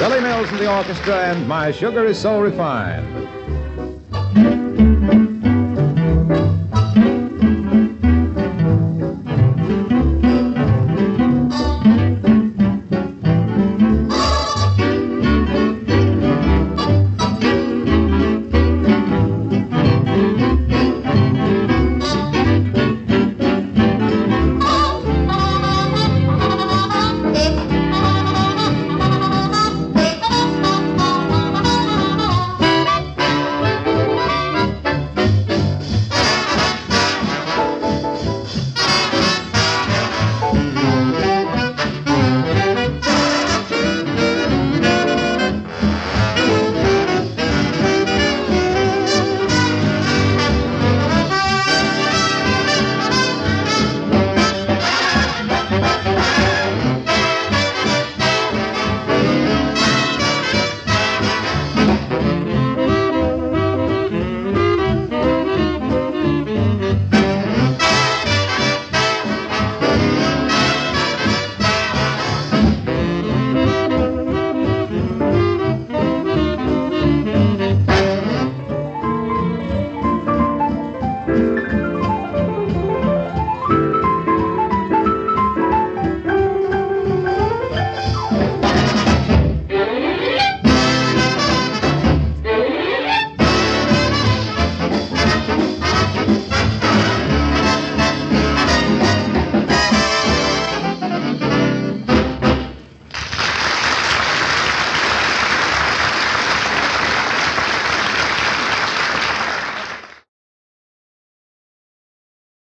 Billy Mills and the orchestra and My Sugar is So Refined.